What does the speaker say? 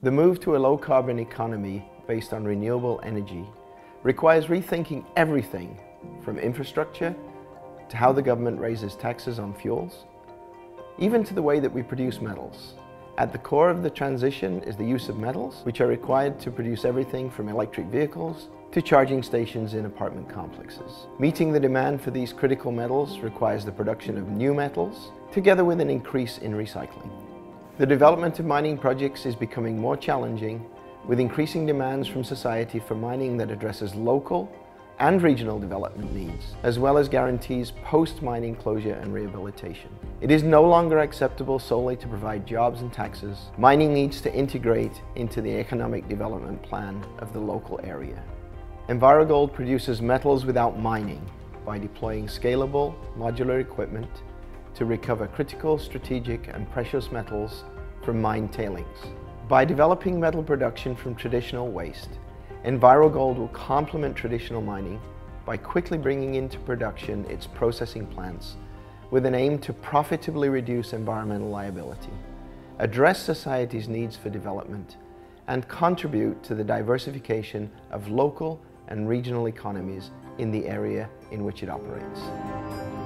The move to a low carbon economy based on renewable energy requires rethinking everything from infrastructure to how the government raises taxes on fuels, even to the way that we produce metals. At the core of the transition is the use of metals, which are required to produce everything from electric vehicles to charging stations in apartment complexes. Meeting the demand for these critical metals requires the production of new metals, together with an increase in recycling. The development of mining projects is becoming more challenging with increasing demands from society for mining that addresses local and regional development needs, as well as guarantees post-mining closure and rehabilitation. It is no longer acceptable solely to provide jobs and taxes. Mining needs to integrate into the economic development plan of the local area. EnviroGold produces metals without mining by deploying scalable, modular equipment to recover critical, strategic and precious metals from mine tailings. By developing metal production from traditional waste, EnviroGold will complement traditional mining by quickly bringing into production its processing plants with an aim to profitably reduce environmental liability, address society's needs for development, and contribute to the diversification of local and regional economies in the area in which it operates.